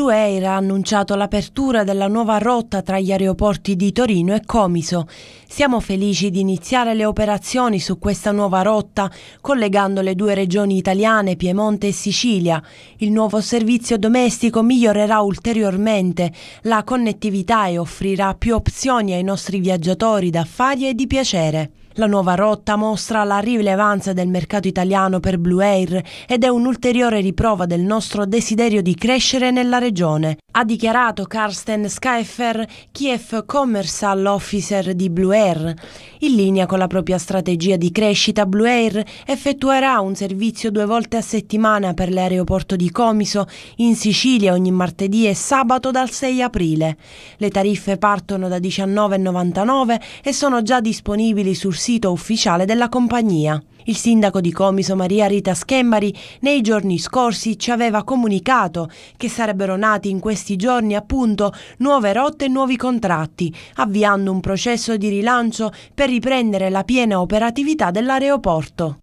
Blue Air ha annunciato l'apertura della nuova rotta tra gli aeroporti di Torino e Comiso. Siamo felici di iniziare le operazioni su questa nuova rotta, collegando le due regioni italiane, Piemonte e Sicilia. Il nuovo servizio domestico migliorerà ulteriormente la connettività e offrirà più opzioni ai nostri viaggiatori d'affari e di piacere. La nuova rotta mostra la rilevanza del mercato italiano per Blue Air ed è un'ulteriore riprova del nostro desiderio di crescere nella regione, ha dichiarato Karsten Schaeffer, Kiev Commercial Officer di Blue Air. In linea con la propria strategia di crescita, Blue Air effettuerà un servizio due volte a settimana per l'aeroporto di Comiso in Sicilia ogni martedì e sabato dal 6 aprile. Le tariffe partono da 19,99 e sono già disponibili sul sito ufficiale della compagnia. Il sindaco di Comiso Maria Rita Schembari nei giorni scorsi ci aveva comunicato che sarebbero nati in questi giorni appunto nuove rotte e nuovi contratti, avviando un processo di rilancio per riprendere la piena operatività dell'aeroporto.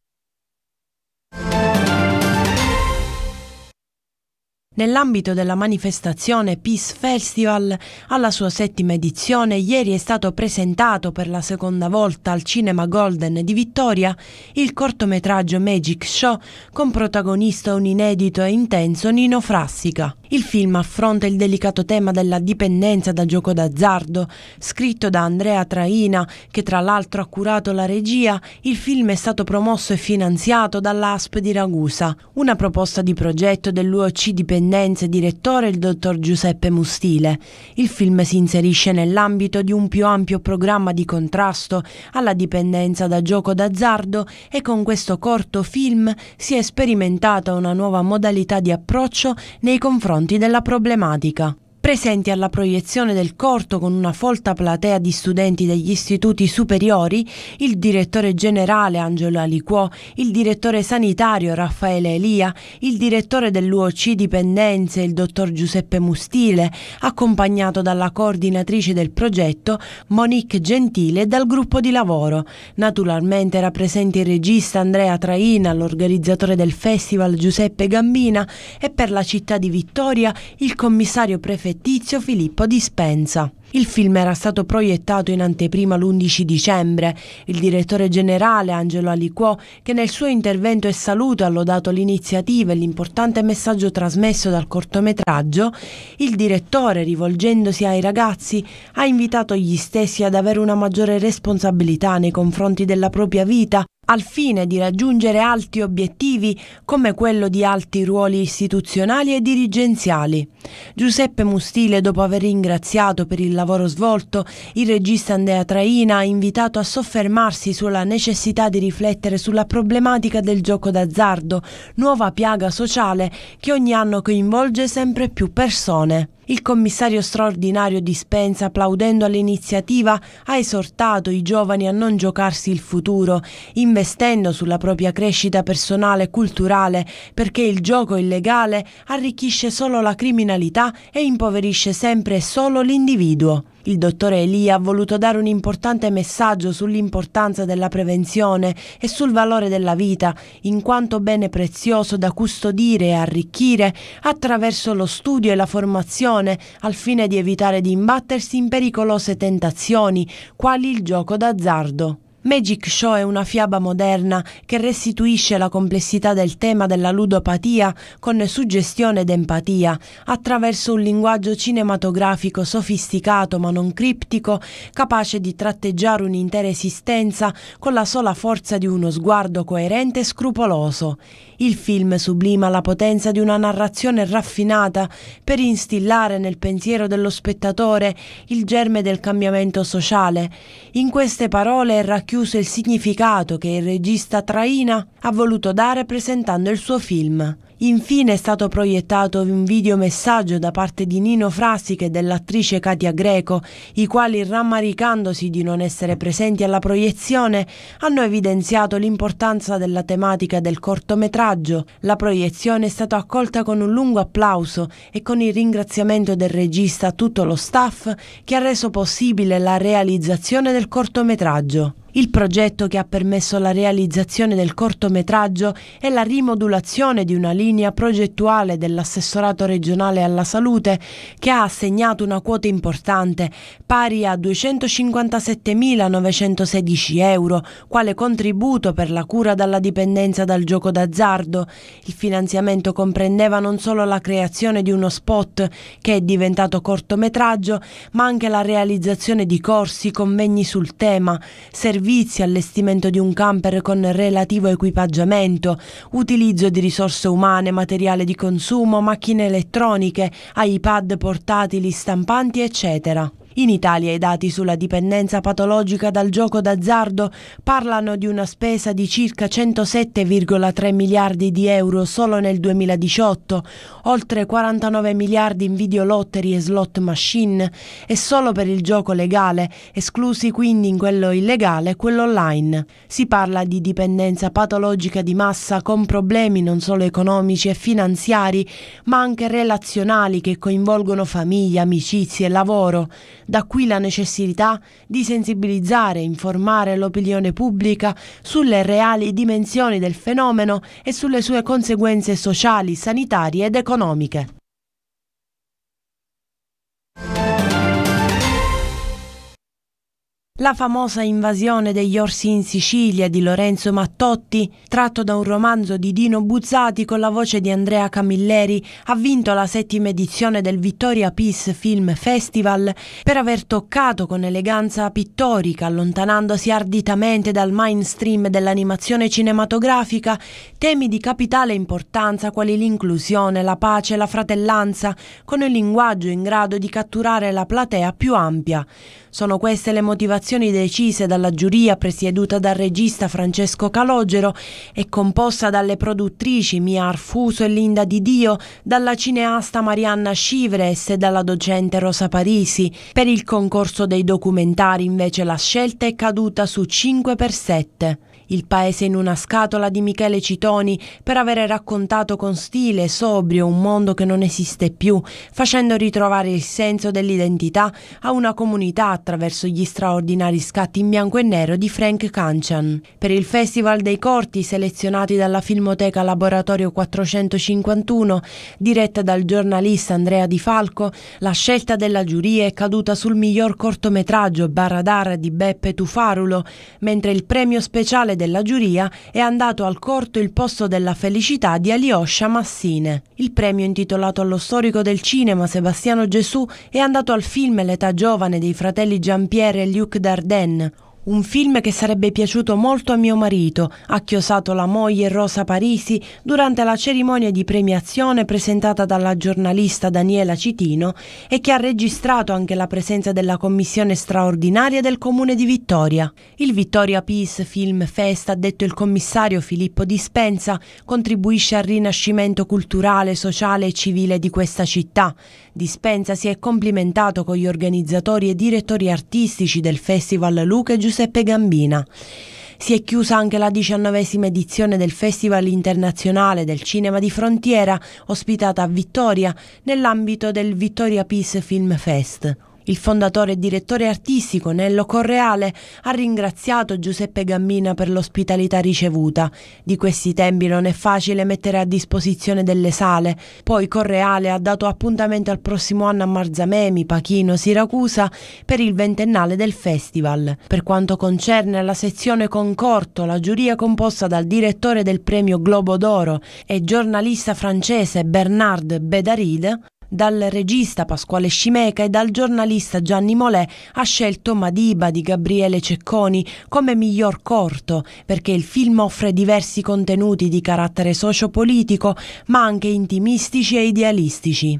Nell'ambito della manifestazione Peace Festival, alla sua settima edizione, ieri è stato presentato per la seconda volta al Cinema Golden di Vittoria il cortometraggio Magic Show con protagonista un inedito e intenso Nino Frassica. Il film affronta il delicato tema della dipendenza da gioco d'azzardo. Scritto da Andrea Traina, che tra l'altro ha curato la regia, il film è stato promosso e finanziato dall'ASP di Ragusa, una proposta di progetto dell'UOC Dipendenze direttore il dottor Giuseppe Mustile. Il film si inserisce nell'ambito di un più ampio programma di contrasto alla dipendenza da gioco d'azzardo e con questo corto film si è sperimentata una nuova modalità di approccio nei confronti confronti della problematica presenti alla proiezione del corto con una folta platea di studenti degli istituti superiori, il direttore generale Angelo Aliquò, il direttore sanitario Raffaele Elia, il direttore dell'UOC Dipendenze, il dottor Giuseppe Mustile, accompagnato dalla coordinatrice del progetto Monique Gentile dal gruppo di lavoro. Naturalmente era presente il regista Andrea Traina, l'organizzatore del festival Giuseppe Gambina e per la città di Vittoria il commissario prefettale Tizio Filippo Dispensa. Il film era stato proiettato in anteprima l'11 dicembre. Il direttore generale Angelo Aliquò, che nel suo intervento e saluto ha lodato l'iniziativa e l'importante messaggio trasmesso dal cortometraggio, il direttore, rivolgendosi ai ragazzi, ha invitato gli stessi ad avere una maggiore responsabilità nei confronti della propria vita al fine di raggiungere alti obiettivi come quello di alti ruoli istituzionali e dirigenziali. Giuseppe Mustile, dopo aver ringraziato per il lavoro svolto, il regista Andrea Traina ha invitato a soffermarsi sulla necessità di riflettere sulla problematica del gioco d'azzardo, nuova piaga sociale che ogni anno coinvolge sempre più persone. Il commissario straordinario Dispensa, applaudendo all'iniziativa, ha esortato i giovani a non giocarsi il futuro, investendo sulla propria crescita personale e culturale, perché il gioco illegale arricchisce solo la criminalità e impoverisce sempre e solo l'individuo. Il dottore Elia ha voluto dare un importante messaggio sull'importanza della prevenzione e sul valore della vita, in quanto bene prezioso da custodire e arricchire attraverso lo studio e la formazione al fine di evitare di imbattersi in pericolose tentazioni, quali il gioco d'azzardo. Magic Show è una fiaba moderna che restituisce la complessità del tema della ludopatia con suggestione ed empatia, attraverso un linguaggio cinematografico sofisticato ma non criptico, capace di tratteggiare un'intera esistenza con la sola forza di uno sguardo coerente e scrupoloso. Il film sublima la potenza di una narrazione raffinata per instillare nel pensiero dello spettatore il germe del cambiamento sociale. In queste parole è racchiuso racchiuso il significato che il regista Traina ha voluto dare presentando il suo film. Infine è stato proiettato un videomessaggio da parte di Nino Frassiche e dell'attrice Katia Greco, i quali, rammaricandosi di non essere presenti alla proiezione, hanno evidenziato l'importanza della tematica del cortometraggio. La proiezione è stata accolta con un lungo applauso e con il ringraziamento del regista a tutto lo staff che ha reso possibile la realizzazione del cortometraggio. Il progetto che ha permesso la realizzazione del cortometraggio è la rimodulazione di una linea progettuale dell'assessorato regionale alla salute che ha assegnato una quota importante, pari a 257.916 euro, quale contributo per la cura dalla dipendenza dal gioco d'azzardo. Il finanziamento comprendeva non solo la creazione di uno spot che è diventato cortometraggio, ma anche la realizzazione di corsi, convegni sul tema, servizi servizi, allestimento di un camper con relativo equipaggiamento, utilizzo di risorse umane, materiale di consumo, macchine elettroniche, iPad portatili, stampanti, eccetera. In Italia i dati sulla dipendenza patologica dal gioco d'azzardo parlano di una spesa di circa 107,3 miliardi di euro solo nel 2018, oltre 49 miliardi in videolottery e slot machine e solo per il gioco legale, esclusi quindi in quello illegale e quello online. Si parla di dipendenza patologica di massa con problemi non solo economici e finanziari, ma anche relazionali che coinvolgono famiglia, amicizie e lavoro. Da qui la necessità di sensibilizzare e informare l'opinione pubblica sulle reali dimensioni del fenomeno e sulle sue conseguenze sociali, sanitarie ed economiche. La famosa invasione degli orsi in Sicilia di Lorenzo Mattotti, tratto da un romanzo di Dino Buzzati con la voce di Andrea Camilleri, ha vinto la settima edizione del Vittoria Peace Film Festival per aver toccato con eleganza pittorica, allontanandosi arditamente dal mainstream dell'animazione cinematografica, temi di capitale importanza quali l'inclusione, la pace la fratellanza, con un linguaggio in grado di catturare la platea più ampia. Sono queste le motivazioni decise dalla giuria presieduta dal regista Francesco Calogero e composta dalle produttrici Mia Arfuso e Linda Di Dio, dalla cineasta Marianna Scivres e dalla docente Rosa Parisi. Per il concorso dei documentari invece la scelta è caduta su 5 per 7. Il paese in una scatola di Michele Citoni per avere raccontato con stile sobrio un mondo che non esiste più, facendo ritrovare il senso dell'identità a una comunità attraverso gli straordinari scatti in bianco e nero di Frank Kanchan. Per il Festival dei Corti, selezionati dalla Filmoteca Laboratorio 451, diretta dal giornalista Andrea Di Falco, la scelta della giuria è caduta sul miglior cortometraggio Baradar di Beppe Tufarulo, mentre il premio speciale della giuria è andato al corto Il posto della felicità di Aliosha Massine. Il premio intitolato allo storico del cinema Sebastiano Gesù è andato al film L'età giovane dei fratelli Giampiere e Luc Dardenne, un film che sarebbe piaciuto molto a mio marito, ha chiosato la moglie Rosa Parisi durante la cerimonia di premiazione presentata dalla giornalista Daniela Citino e che ha registrato anche la presenza della commissione straordinaria del comune di Vittoria. Il Vittoria Peace Film Fest, ha detto il commissario Filippo Dispensa, contribuisce al rinascimento culturale, sociale e civile di questa città. Dispensa si è complimentato con gli organizzatori e direttori artistici del Festival Luca e Giuseppe Gambina. Si è chiusa anche la diciannovesima edizione del Festival internazionale del cinema di frontiera ospitata a Vittoria nell'ambito del Vittoria Peace Film Fest. Il fondatore e direttore artistico Nello Correale ha ringraziato Giuseppe Gambina per l'ospitalità ricevuta. Di questi tempi non è facile mettere a disposizione delle sale. Poi Correale ha dato appuntamento al prossimo anno a Marzamemi, Pachino, Siracusa per il ventennale del festival. Per quanto concerne la sezione concorto, la giuria composta dal direttore del premio Globo d'Oro e giornalista francese Bernard Bedaride dal regista Pasquale Scimeca e dal giornalista Gianni Molè ha scelto Madiba di Gabriele Cecconi come miglior corto perché il film offre diversi contenuti di carattere sociopolitico ma anche intimistici e idealistici.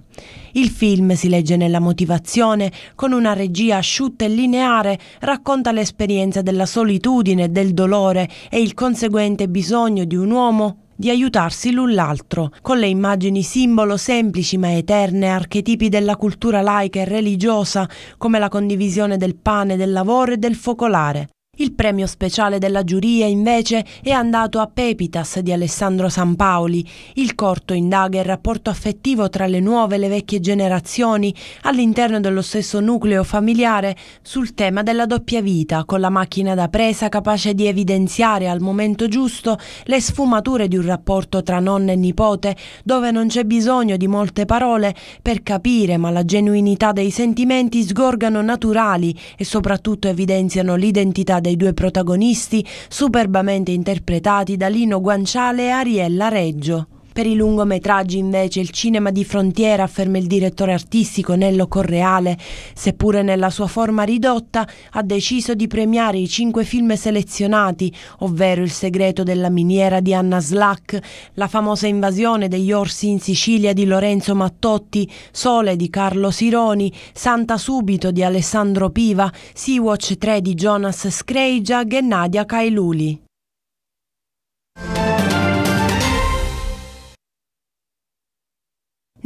Il film, si legge nella motivazione, con una regia asciutta e lineare, racconta l'esperienza della solitudine del dolore e il conseguente bisogno di un uomo di aiutarsi l'un l'altro, con le immagini simbolo semplici ma eterne, archetipi della cultura laica e religiosa, come la condivisione del pane, del lavoro e del focolare. Il premio speciale della giuria invece è andato a Pepitas di Alessandro Sampaoli. Il corto indaga il rapporto affettivo tra le nuove e le vecchie generazioni all'interno dello stesso nucleo familiare sul tema della doppia vita, con la macchina da presa capace di evidenziare al momento giusto le sfumature di un rapporto tra nonna e nipote, dove non c'è bisogno di molte parole per capire, ma la genuinità dei sentimenti sgorgano naturali e soprattutto evidenziano l'identità dei due protagonisti, superbamente interpretati da Lino Guanciale e Ariella Reggio. Per i lungometraggi invece il cinema di frontiera, afferma il direttore artistico Nello Correale, seppure nella sua forma ridotta, ha deciso di premiare i cinque film selezionati, ovvero Il segreto della miniera di Anna Slack, La famosa invasione degli orsi in Sicilia di Lorenzo Mattotti, Sole di Carlo Sironi, Santa Subito di Alessandro Piva, Sea-Watch 3 di Jonas Screigiag e Nadia Kailuli.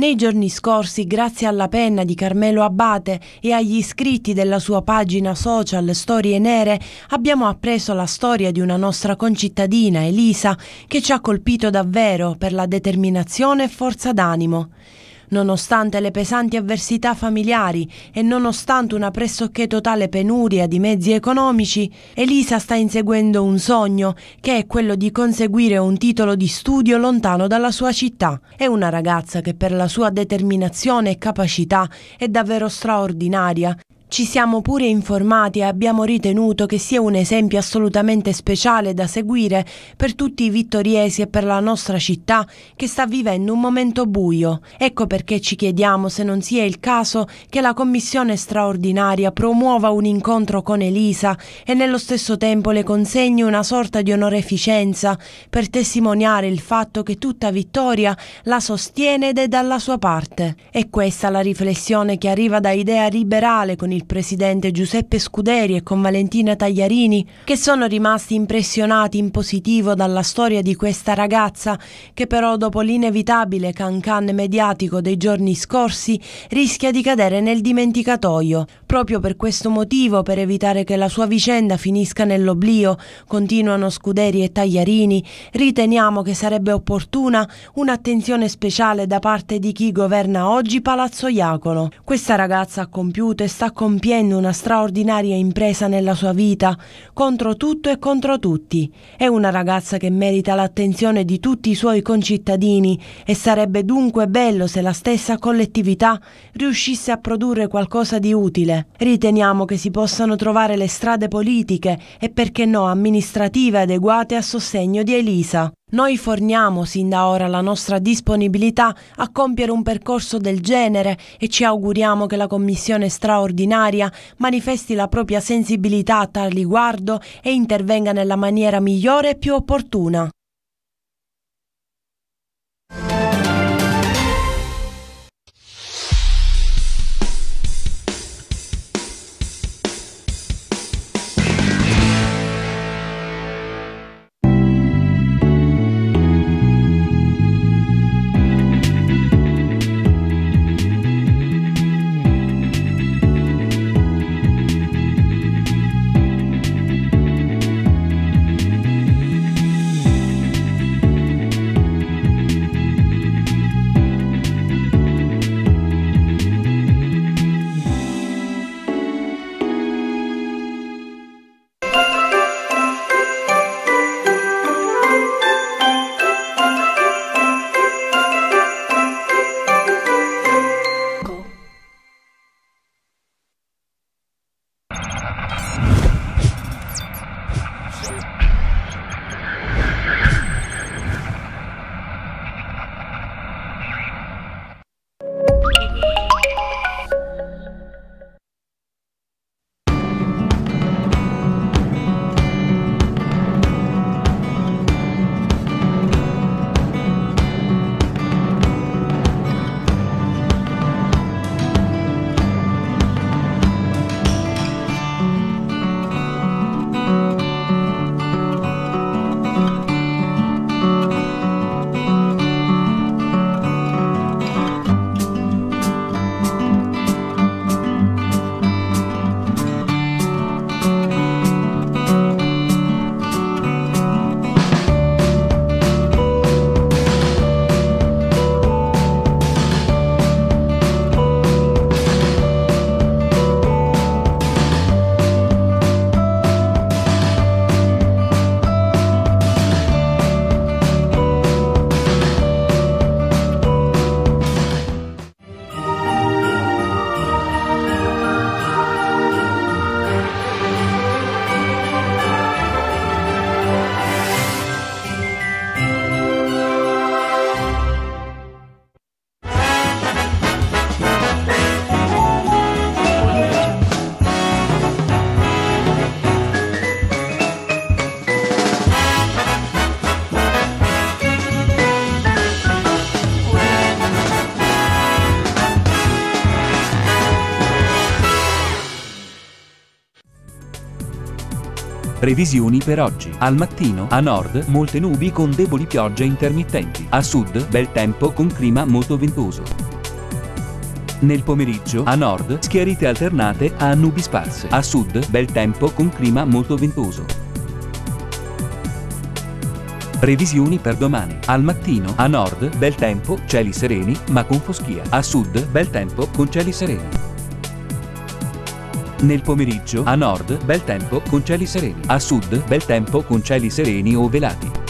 Nei giorni scorsi, grazie alla penna di Carmelo Abate e agli iscritti della sua pagina social Storie Nere, abbiamo appreso la storia di una nostra concittadina, Elisa, che ci ha colpito davvero per la determinazione e forza d'animo. Nonostante le pesanti avversità familiari e nonostante una pressoché totale penuria di mezzi economici, Elisa sta inseguendo un sogno che è quello di conseguire un titolo di studio lontano dalla sua città. È una ragazza che per la sua determinazione e capacità è davvero straordinaria ci siamo pure informati e abbiamo ritenuto che sia un esempio assolutamente speciale da seguire per tutti i vittoriesi e per la nostra città che sta vivendo un momento buio. Ecco perché ci chiediamo se non sia il caso che la commissione straordinaria promuova un incontro con Elisa e nello stesso tempo le consegni una sorta di onoreficenza per testimoniare il fatto che tutta Vittoria la sostiene ed è dalla sua parte. È questa la riflessione che arriva da idea liberale con il il presidente Giuseppe Scuderi e con Valentina Tagliarini, che sono rimasti impressionati in positivo dalla storia di questa ragazza che però dopo l'inevitabile cancan mediatico dei giorni scorsi rischia di cadere nel dimenticatoio. Proprio per questo motivo, per evitare che la sua vicenda finisca nell'oblio, continuano Scuderi e Tagliarini, riteniamo che sarebbe opportuna un'attenzione speciale da parte di chi governa oggi Palazzo Iacolo. Questa ragazza ha compiuto e sta compiendo una straordinaria impresa nella sua vita contro tutto e contro tutti. È una ragazza che merita l'attenzione di tutti i suoi concittadini e sarebbe dunque bello se la stessa collettività riuscisse a produrre qualcosa di utile. Riteniamo che si possano trovare le strade politiche e perché no amministrative adeguate a sostegno di Elisa. Noi forniamo sin da ora la nostra disponibilità a compiere un percorso del genere e ci auguriamo che la Commissione straordinaria manifesti la propria sensibilità a tal riguardo e intervenga nella maniera migliore e più opportuna. Previsioni per oggi. Al mattino, a nord, molte nubi con deboli piogge intermittenti. A sud, bel tempo con clima molto ventoso. Nel pomeriggio, a nord, schiarite alternate a nubi sparse. A sud, bel tempo con clima molto ventoso. Previsioni per domani. Al mattino, a nord, bel tempo, cieli sereni, ma con foschia. A sud, bel tempo, con cieli sereni. Nel pomeriggio, a nord, bel tempo con cieli sereni. A sud, bel tempo con cieli sereni o velati.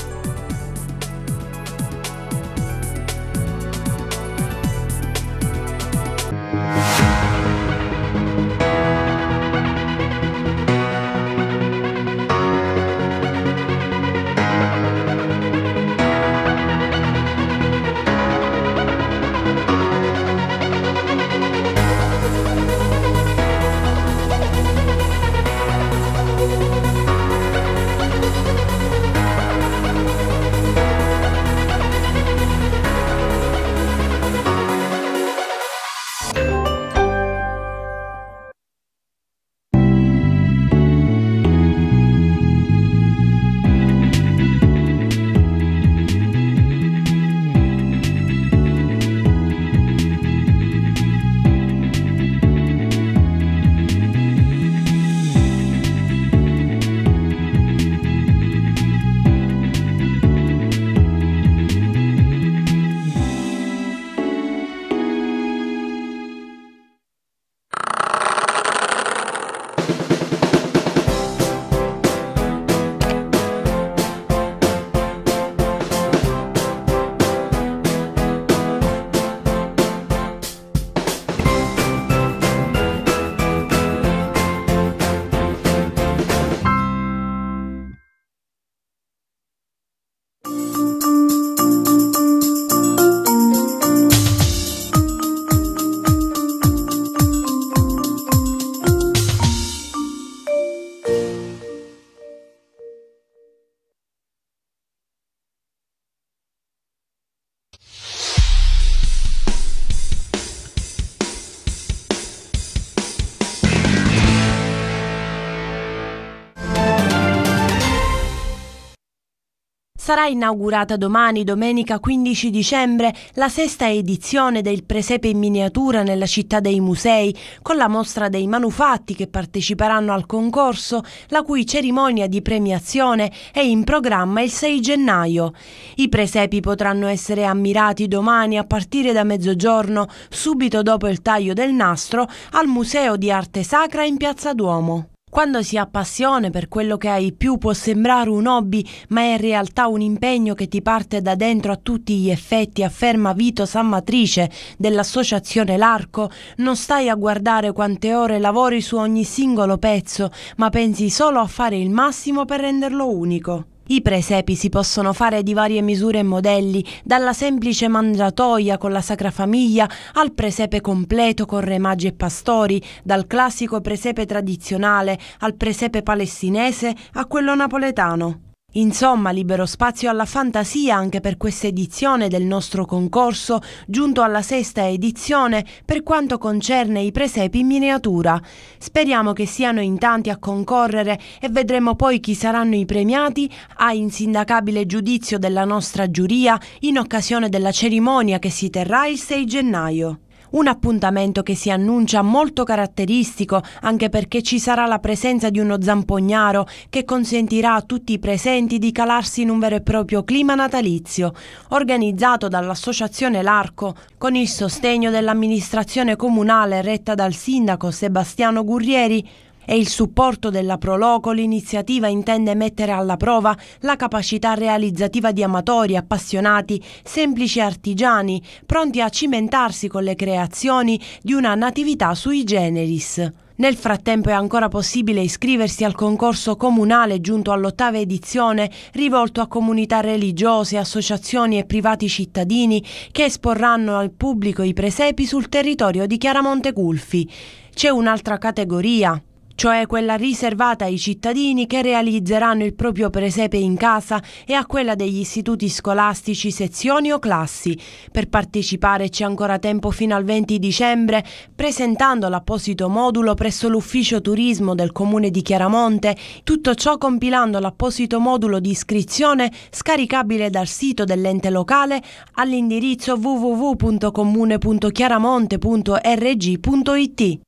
Sarà inaugurata domani, domenica 15 dicembre, la sesta edizione del Presepe in miniatura nella città dei musei, con la mostra dei manufatti che parteciperanno al concorso, la cui cerimonia di premiazione è in programma il 6 gennaio. I presepi potranno essere ammirati domani a partire da mezzogiorno, subito dopo il taglio del nastro, al Museo di Arte Sacra in Piazza Duomo. Quando si ha passione per quello che hai più può sembrare un hobby, ma è in realtà un impegno che ti parte da dentro a tutti gli effetti, afferma Vito Sammatrice dell'associazione L'Arco. Non stai a guardare quante ore lavori su ogni singolo pezzo, ma pensi solo a fare il massimo per renderlo unico. I presepi si possono fare di varie misure e modelli, dalla semplice mangiatoia con la Sacra Famiglia al presepe completo con re magi e pastori, dal classico presepe tradizionale al presepe palestinese a quello napoletano. Insomma, libero spazio alla fantasia anche per questa edizione del nostro concorso, giunto alla sesta edizione per quanto concerne i presepi in miniatura. Speriamo che siano in tanti a concorrere e vedremo poi chi saranno i premiati a insindacabile giudizio della nostra giuria in occasione della cerimonia che si terrà il 6 gennaio. Un appuntamento che si annuncia molto caratteristico anche perché ci sarà la presenza di uno zampognaro che consentirà a tutti i presenti di calarsi in un vero e proprio clima natalizio, organizzato dall'Associazione L'Arco con il sostegno dell'amministrazione comunale retta dal sindaco Sebastiano Gurrieri e il supporto della Proloco l'iniziativa intende mettere alla prova la capacità realizzativa di amatori, appassionati, semplici artigiani, pronti a cimentarsi con le creazioni di una natività sui generis. Nel frattempo è ancora possibile iscriversi al concorso comunale giunto all'ottava edizione rivolto a comunità religiose, associazioni e privati cittadini che esporranno al pubblico i presepi sul territorio di Chiaramonte Culfi. C'è un'altra categoria, cioè quella riservata ai cittadini che realizzeranno il proprio presepe in casa e a quella degli istituti scolastici, sezioni o classi. Per partecipare c'è ancora tempo fino al 20 dicembre, presentando l'apposito modulo presso l'ufficio turismo del comune di Chiaramonte, tutto ciò compilando l'apposito modulo di iscrizione scaricabile dal sito dell'ente locale all'indirizzo www.comune.chiaramonte.rg.it.